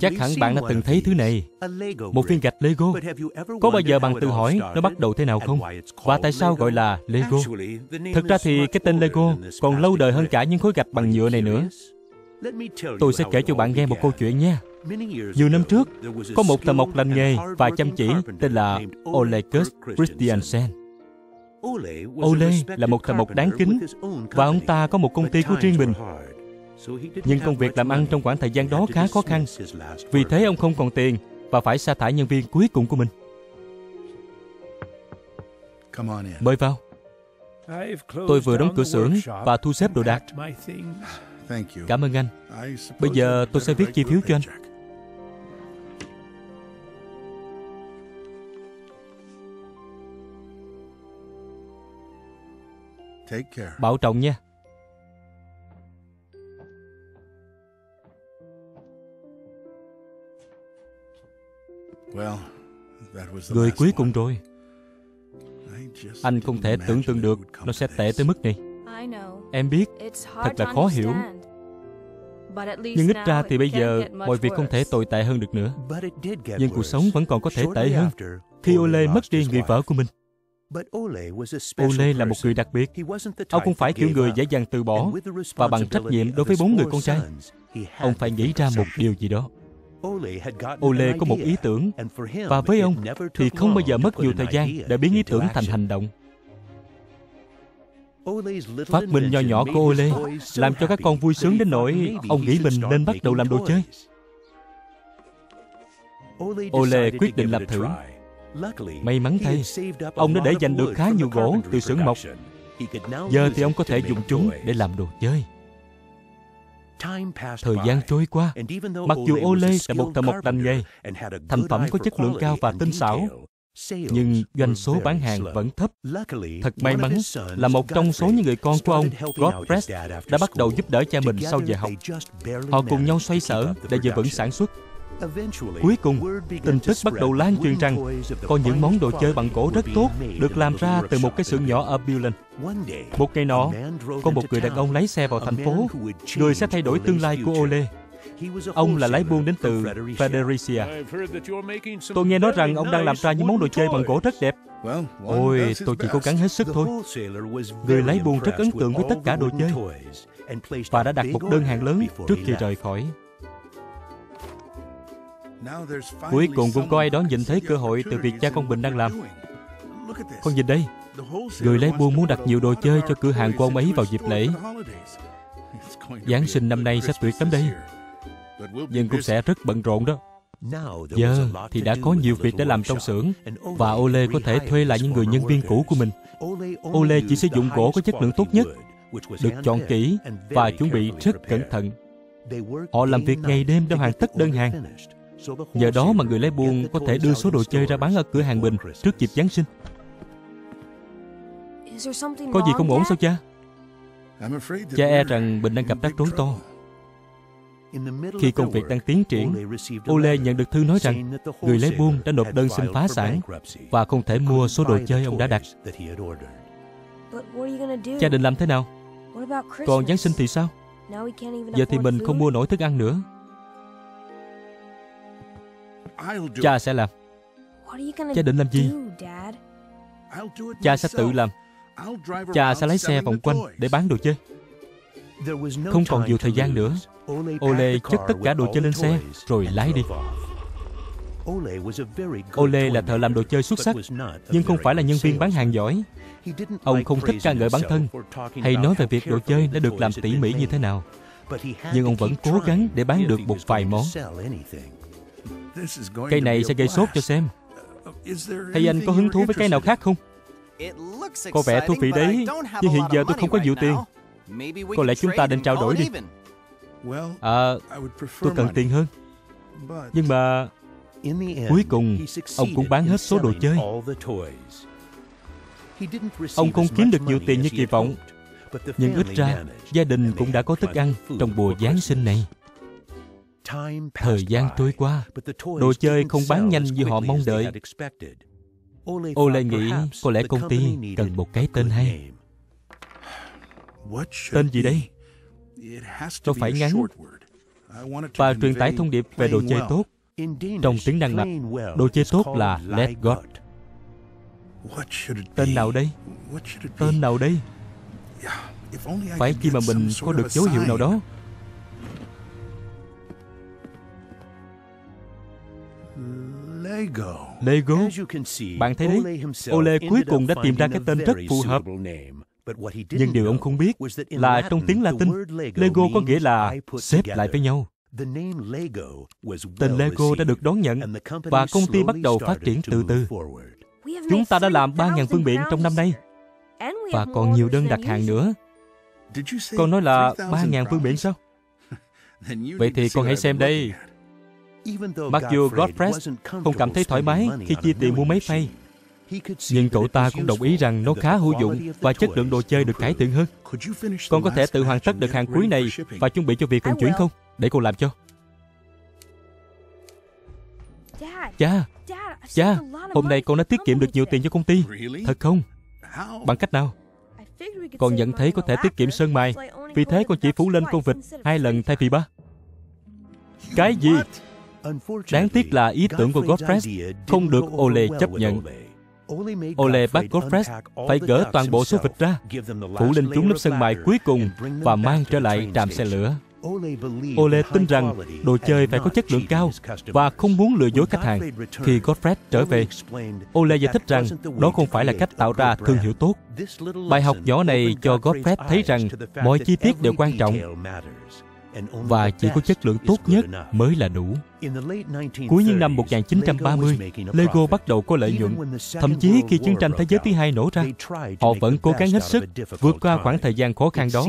Chắc hẳn bạn đã từng thấy thứ này. Một viên gạch Lego. Có bao giờ bạn tự hỏi nó bắt đầu thế nào không? Và tại sao gọi là Lego? Thực ra thì cái tên Lego còn lâu đời hơn cả những khối gạch bằng nhựa này nữa. Tôi sẽ kể cho bạn nghe một câu chuyện nha. Nhiều năm trước, có một thợ mộc lành nghề và chăm chỉ tên là Olegus Christiansen. Ole là một thợ mộc đáng kính và ông ta có một công ty của riêng mình. Nhưng công việc làm ăn trong khoảng thời gian đó khá khó khăn. Vì thế ông không còn tiền và phải sa thải nhân viên cuối cùng của mình. Mời vào. Tôi vừa đóng cửa xưởng và thu xếp đồ đạc. Cảm ơn anh. Bây giờ tôi sẽ viết chi phiếu cho anh. Bảo trọng nha. Người cuối cùng rồi. Anh không thể tưởng tượng được nó sẽ tệ tới mức này. Em biết, thật là khó hiểu. Nhưng ít ra thì bây giờ mọi việc không thể tồi tệ hơn được nữa. Nhưng cuộc sống vẫn còn có thể tệ hơn khi Ole mất đi người vợ của mình. Ole là một người đặc biệt. Ông không phải kiểu người dễ dàng từ bỏ và bằng trách nhiệm đối với bốn người con trai. Ông phải nghĩ ra một điều gì đó. Ole có một ý tưởng và với ông thì không bao giờ mất nhiều thời gian để biến ý tưởng thành hành động. Phát minh nho nhỏ của Ole làm cho các con vui sướng đến nỗi ông nghĩ mình nên bắt đầu làm đồ chơi. Ole quyết định làm thử. May mắn thay, ông đã để dành được khá nhiều gỗ từ xưởng mộc. Giờ thì ông có thể dùng chúng để làm đồ chơi. Thời gian trôi qua, mặc dù Ole là một thợ mộc lành nghề, thành phẩm có chất lượng cao và tinh xảo, nhưng doanh số bán hàng vẫn thấp. Thật may mắn là một trong số những người con của ông, Godfrey, đã bắt đầu giúp đỡ cha mình sau giờ học. Họ cùng nhau xoay sở để giữ vững sản xuất. Cuối cùng, tin tức bắt đầu lan truyền rằng có những món đồ chơi bằng gỗ rất tốt được làm ra từ một cái xưởng nhỏ ở Billund. Một ngày nọ, có một người đàn ông lái xe vào thành phố, người sẽ thay đổi tương lai của Ole. Ông là lái buôn đến từ Fredericia. Tôi nghe nói rằng ông đang làm ra những món đồ chơi bằng gỗ rất đẹp. Ôi, tôi chỉ cố gắng hết sức thôi. Người lái buôn rất ấn tượng với tất cả đồ chơi và đã đặt một đơn hàng lớn trước khi rời khỏi. Cuối cùng cũng có ai đó nhìn thấy cơ hội từ việc cha con Bình đang làm. Con nhìn đây, người lấy buôn muốn đặt nhiều đồ chơi cho cửa hàng của ông ấy vào dịp lễ. Giáng sinh năm nay sẽ tuyệt lắm đây. Nhưng cũng sẽ rất bận rộn đó. Giờ thì đã có nhiều việc để làm trong xưởng và Ole có thể thuê lại những người nhân viên cũ của mình. Ole chỉ sử dụng gỗ có chất lượng tốt nhất, được chọn kỹ và chuẩn bị rất cẩn thận. Họ làm việc ngày đêm để hoàn tất đơn hàng Nhờ đó mà người lấy buôn có thể đưa số đồ chơi ra bán ở cửa hàng Bình trước dịp Giáng sinh. Có gì không ổn sao cha? Cha e rằng Bình đang gặp rắc rối to. Khi công việc đang tiến triển, Ole nhận được thư nói rằng người lấy buôn đã nộp đơn xin phá sản và không thể mua số đồ chơi ông đã đặt. Cha định làm thế nào? Còn Giáng sinh thì sao? Giờ thì mình không mua nổi thức ăn nữa. Cha sẽ làm. Cha định làm gì? Cha sẽ tự làm. Cha sẽ lái xe vòng quanh để bán đồ chơi. Không còn nhiều thời gian nữa. Ole chất tất cả đồ chơi lên xe Rồi lái đi. Ole là thợ làm đồ chơi xuất sắc Nhưng không phải là nhân viên bán hàng giỏi. Ông không thích ca ngợi bản thân Hay nói về việc đồ chơi đã được làm tỉ mỉ như thế nào. Nhưng ông vẫn cố gắng để bán được một vài món Cây này sẽ gây sốt cho xem Hay anh có hứng thú với cây nào khác không? Có vẻ thú vị đấy. Nhưng hiện giờ tôi không có nhiều tiền Có lẽ chúng ta nên trao đổi đi. À Tôi cần tiền hơn. Nhưng mà Cuối cùng Ông cũng bán hết số đồ chơi. Ông không kiếm được nhiều tiền như kỳ vọng. Nhưng ít ra Gia đình cũng đã có thức ăn Trong mùa Giáng sinh này Thời gian trôi qua, đồ chơi không bán nhanh như họ mong đợi. Ole nghĩ có lẽ công ty cần một cái tên hay. Tên gì đây? Nó phải ngắn. và truyền tải thông điệp về đồ chơi tốt. Trong tiếng Đan Mạch, đồ chơi tốt là Let God. Tên nào đây? Tên nào đây? Phải khi mà mình có được dấu hiệu nào đó Lego. Bạn thấy đấy, Ole cuối cùng đã tìm ra cái tên rất phù hợp. Nhưng điều ông không biết là trong tiếng Latin, Lego có nghĩa là xếp lại với nhau. Tên Lego đã được đón nhận và công ty bắt đầu phát triển từ từ. Chúng ta đã làm 3.000 phương biện trong năm nay và còn nhiều đơn đặt hàng nữa. Con nói là 3.000 phương biện sao? Vậy thì con hãy xem đây. Mặc dù Godfrey không cảm thấy thoải mái khi chi tiền mua máy phay, nhưng cậu ta cũng đồng ý rằng nó khá hữu dụng và chất lượng đồ chơi được cải thiện hơn. Con có thể tự hoàn tất được hàng cuối này và chuẩn bị cho việc vận chuyển không? Để cô làm cho. Cha, cha, hôm nay con đã tiết kiệm được nhiều tiền cho công ty. Thật không? Bằng cách nào? Con nhận thấy có thể tiết kiệm sơn mài, vì thế con chỉ phủ lên con vịt hai lần thay vì ba. Cái gì? Đáng tiếc là ý tưởng của Godfrey không được Ole chấp nhận. Ole bắt Godfrey phải gỡ toàn bộ số vịt ra, phủ lên chúng lớp sân mài cuối cùng và mang trở lại trạm xe lửa. Ole tin rằng đồ chơi phải có chất lượng cao và không muốn lừa dối khách hàng. Khi Godfrey trở về, Ole giải thích rằng đó không phải là cách tạo ra thương hiệu tốt. Bài học nhỏ này cho Godfrey thấy rằng mọi chi tiết đều quan trọng và chỉ có chất lượng tốt nhất mới là đủ. Cuối những năm 1930, Lego bắt đầu có lợi nhuận. Thậm chí khi chiến tranh thế giới thứ hai nổ ra, họ vẫn cố gắng hết sức vượt qua khoảng thời gian khó khăn đó.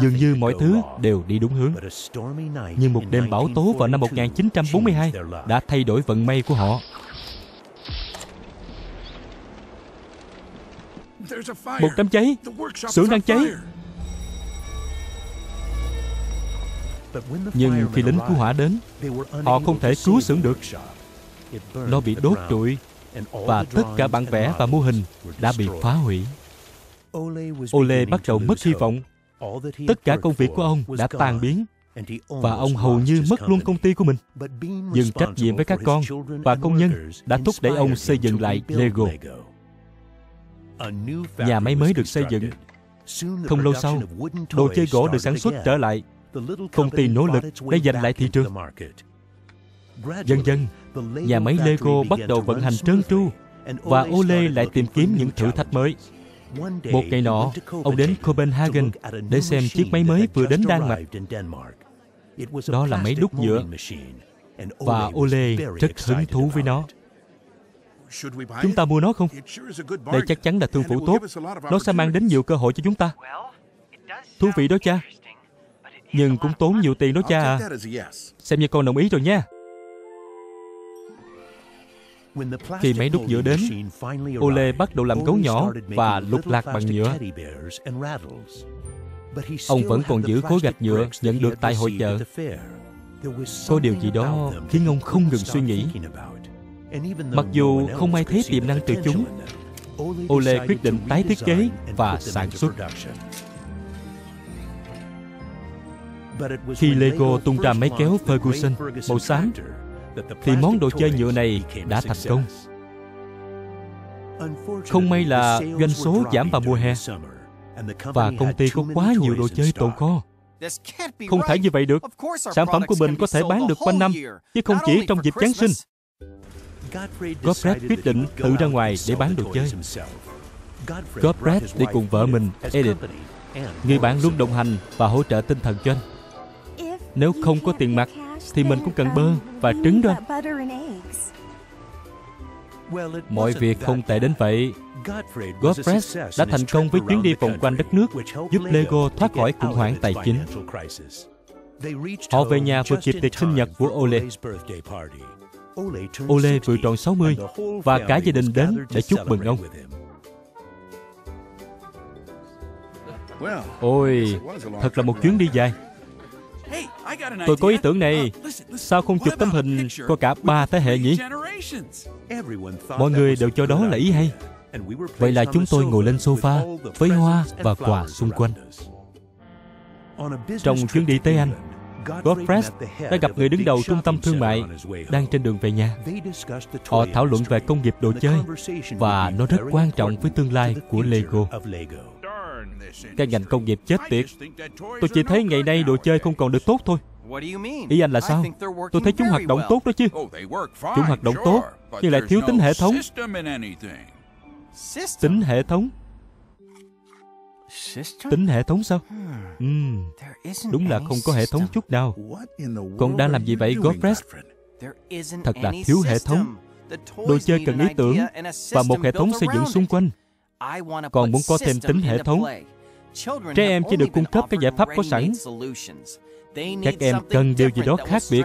Dường như mọi thứ đều đi đúng hướng. Nhưng một đêm bão tố vào năm 1942 đã thay đổi vận may của họ. Một đám cháy, xưởng đang cháy, Nhưng khi lính cứu hỏa đến, họ không thể cứu xưởng được. Nó bị đốt trụi và tất cả bản vẽ và mô hình đã bị phá hủy. Ole bắt đầu mất hy vọng. Tất cả công việc của ông đã tan biến và ông hầu như mất luôn công ty của mình. Nhưng trách nhiệm với các con và công nhân đã thúc đẩy ông xây dựng lại Lego. Nhà máy mới được xây dựng. Không lâu sau, đồ chơi gỗ được sản xuất trở lại công ty nỗ lực để giành lại thị trường. Dần dần, nhà máy Lego bắt đầu vận hành trơn tru và Ole lại tìm kiếm những thử thách mới. Một ngày nọ, ông đến Copenhagen để xem chiếc máy mới vừa đến Đan Mạch. Đó là máy đúc nhựa và Ole rất hứng thú với nó. Chúng ta mua nó không? Đây chắc chắn là thương vụ tốt. Nó sẽ mang đến nhiều cơ hội cho chúng ta. Thú vị đó cha. Nhưng cũng tốn nhiều tiền đó cha à. Xem như con đồng ý rồi nha. Khi máy đúc nhựa đến Ole bắt đầu làm gấu nhỏ Và lục lạc bằng nhựa. Ông vẫn còn giữ khối gạch nhựa Nhận được tại hội chợ. Có điều gì đó Khiến ông không ngừng suy nghĩ. Mặc dù không ai thấy tiềm năng từ chúng Ole quyết định tái thiết kế và sản xuất Khi Lego tung ra máy kéo Ferguson màu xám, thì món đồ chơi nhựa này đã thành công. Không may là doanh số giảm vào mùa hè và công ty có quá nhiều đồ chơi tồn kho. Không thể như vậy được. Sản phẩm của mình có thể bán được quanh năm, chứ không chỉ trong dịp Giáng sinh. Godfrey quyết định tự ra ngoài để bán đồ chơi. Godfrey đi cùng vợ mình, Edith, người bạn luôn đồng hành và hỗ trợ tinh thần cho anh. Nếu không có tiền mặt Thì mình cũng cần bơ và trứng đó Mọi việc không tệ đến vậy Godfrey đã thành công với chuyến đi vòng quanh đất nước giúp Lego thoát khỏi khủng hoảng tài chính. Họ về nhà vừa kịp tiệc sinh nhật của Ole. Ole vừa tròn 60 và cả gia đình đến để chúc mừng ông. Ôi, thật là một chuyến đi dài. Tôi có ý tưởng này. Sao không chụp tấm hình Có cả ba thế hệ nhỉ? Mọi người đều cho đó là ý hay. Vậy là chúng tôi ngồi lên sofa Với hoa và quà xung quanh. Trong chuyến đi tới Anh Godfrey đã gặp người đứng đầu trung tâm thương mại đang trên đường về nhà. Họ thảo luận về công nghiệp đồ chơi và nó rất quan trọng với tương lai của Lego. Cái ngành công nghiệp chết tiệt. Tôi chỉ thấy ngày nay đồ chơi không còn được tốt thôi. Ý anh là sao? Tôi thấy chúng hoạt động tốt đó chứ. Chúng hoạt động tốt, nhưng lại thiếu tính hệ thống. Tính hệ thống? Tính hệ thống sao? Uhm, đúng là không có hệ thống chút nào. Con đang làm gì vậy, Godfrey? Thật là thiếu hệ thống. Đồ chơi cần ý tưởng và một hệ thống xây dựng xung quanh. Còn muốn có thêm tính hệ thống, trẻ em chỉ được cung cấp các giải pháp có sẵn. Các em cần điều gì đó khác biệt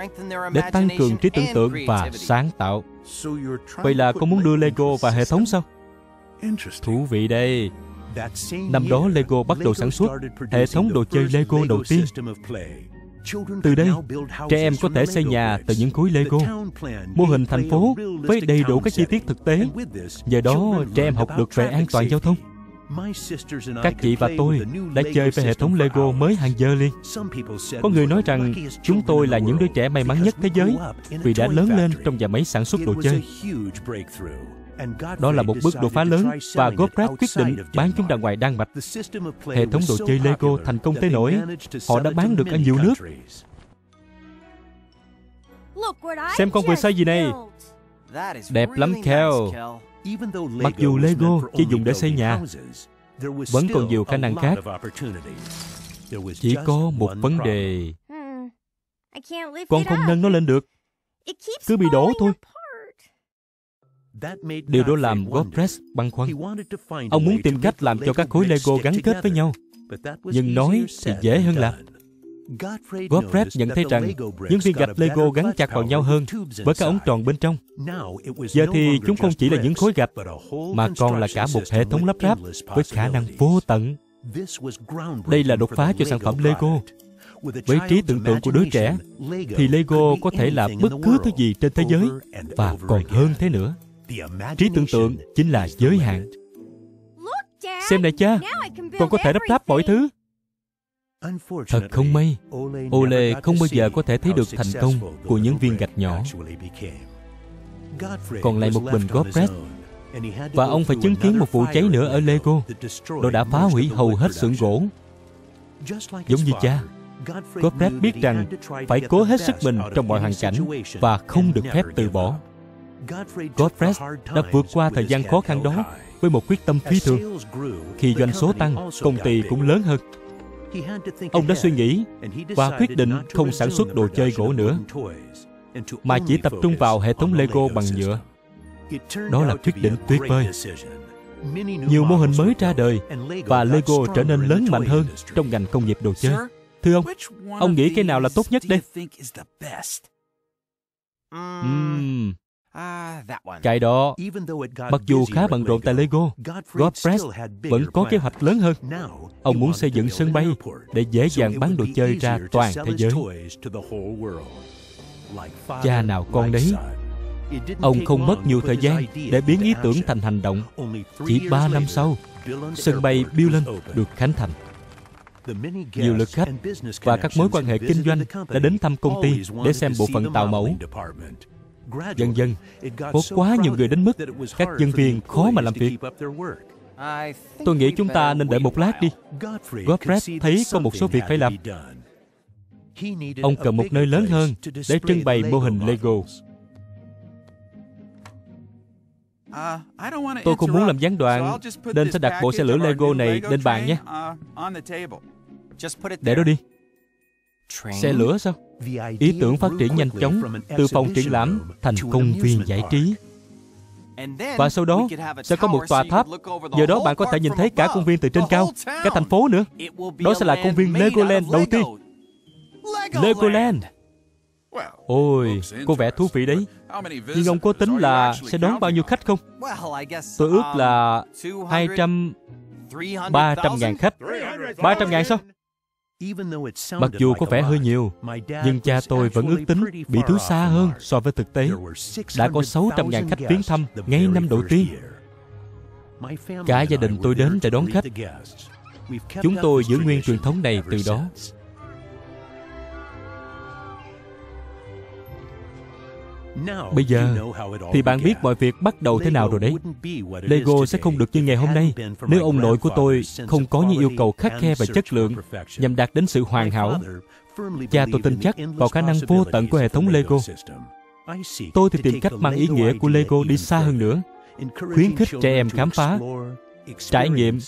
để tăng cường trí tưởng tượng và sáng tạo. Vậy là con muốn đưa Lego vào hệ thống sao? Thú vị đây. Năm đó Lego bắt đầu sản xuất hệ thống đồ chơi Lego đầu tiên. Từ đây, trẻ em có thể xây nhà từ những khối Lego, mô hình thành phố với đầy đủ các chi tiết thực tế. Nhờ đó, trẻ em học được về an toàn giao thông. Các chị và tôi đã chơi với hệ thống Lego mới hàng giờ liền. Có người nói rằng chúng tôi là những đứa trẻ may mắn nhất thế giới vì đã lớn lên trong nhà máy sản xuất đồ chơi. Đó là một bước đột phá lớn và Godfrey quyết định bán chúng ra ngoài Đan Mạch. Hệ thống đồ chơi Lego thành công tới nỗi họ đã bán được ở nhiều nước. Xem con vừa xây gì này. Đẹp lắm, Kel. Mặc dù Lego chỉ dùng để xây nhà, vẫn còn nhiều khả năng khác. Chỉ có một vấn đề. Con không nâng nó lên được. Cứ bị đổ thôi. Điều đó làm Godfrey băn khoăn. Ông muốn tìm cách làm cho các khối Lego gắn kết với nhau. Nhưng nói thì dễ hơn làm. Godfrey nhận thấy rằng những viên gạch Lego gắn chặt vào nhau hơn với các ống tròn bên trong. Giờ thì chúng không chỉ là những khối gạch, mà còn là cả một hệ thống lắp ráp với khả năng vô tận. Đây là đột phá cho sản phẩm Lego. Với trí tưởng tượng của đứa trẻ, thì Lego có thể là bất cứ thứ gì trên thế giới và còn hơn thế nữa. Trí tưởng tượng chính là giới hạn. Xem này cha, con có thể đắp ráp mọi thứ. Thật không may, Ole không bao giờ có thể thấy được thành công của những viên gạch nhỏ. Còn lại một mình Godfrey và ông phải chứng kiến một vụ cháy nữa ở Lego. Nó đã phá hủy hầu hết xưởng gỗ. Giống như cha, Godfrey biết rằng phải cố hết sức mình trong mọi hoàn cảnh và không được phép từ bỏ. Godfrey đã vượt qua thời gian khó khăn đó với một quyết tâm phi thường. Khi doanh số tăng, công ty cũng lớn hơn. Ông đã suy nghĩ và quyết định không sản xuất đồ chơi gỗ nữa, mà chỉ tập trung vào hệ thống Lego bằng nhựa. Đó là quyết định tuyệt vời. Nhiều mô hình mới ra đời và Lego trở nên lớn mạnh hơn trong ngành công nghiệp đồ chơi. Thưa ông, ông nghĩ cái nào là tốt nhất đây? Uhm, cái đó, mặc dù khá bận rộn tại Lego, Godfrey vẫn có kế hoạch lớn hơn. Ông muốn xây dựng sân bay để dễ dàng bán đồ chơi ra toàn thế giới. Cha nào con đấy, ông không mất nhiều thời gian để biến ý tưởng thành hành động. Chỉ ba năm sau, sân bay Billund được khánh thành. Nhiều lượt khách và các mối quan hệ kinh doanh đã đến thăm công ty để xem bộ phận tạo mẫu Dần dần, có quá nhiều người đến mức các nhân viên khó mà làm việc. Tôi nghĩ chúng ta nên đợi một lát đi. Godfrey thấy có một số việc phải làm. Ông cần một nơi lớn hơn để trưng bày mô hình Lego. Tôi không muốn làm gián đoạn, nên sẽ đặt bộ xe lửa Lego này lên bàn nhé. Để đó đi. Xe lửa sao? Ý tưởng phát triển nhanh chóng từ phòng triển lãm thành công viên giải trí. Và sau đó sẽ có một tòa tháp. Giờ đó bạn có thể nhìn thấy cả công viên từ trên cao Cả thành phố nữa. Đó sẽ là công viên Legoland đầu tiên. Legoland. Ôi, có vẻ thú vị đấy. Nhưng ông có tính là sẽ đón bao nhiêu khách không? Tôi ước là 200 300 ngàn khách. 300 ngàn sao? Mặc dù có vẻ hơi nhiều, nhưng cha tôi vẫn ước tính bị thứ xa hơn so với thực tế. Đã có 600.000 khách viếng thăm ngay năm đầu tiên. Cả gia đình tôi đến để đón khách. Chúng tôi giữ nguyên truyền thống này từ đó. Bây giờ thì bạn biết mọi việc bắt đầu thế nào rồi đấy. Lego sẽ không được như ngày hôm nay nếu ông nội của tôi không có những yêu cầu khắc khe về chất lượng nhằm đạt đến sự hoàn hảo. Cha tôi tin chắc vào khả năng vô tận của hệ thống Lego. Tôi thì tìm cách mang ý nghĩa của Lego đi xa hơn nữa, khuyến khích trẻ em khám phá, trải nghiệm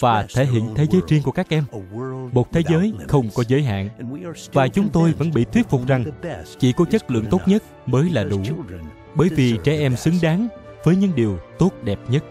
và thể hiện thế giới riêng của các em, một thế giới không có giới hạn. Và chúng tôi vẫn bị thuyết phục rằng chỉ có chất lượng tốt nhất mới là đủ, bởi vì trẻ em xứng đáng với những điều tốt đẹp nhất.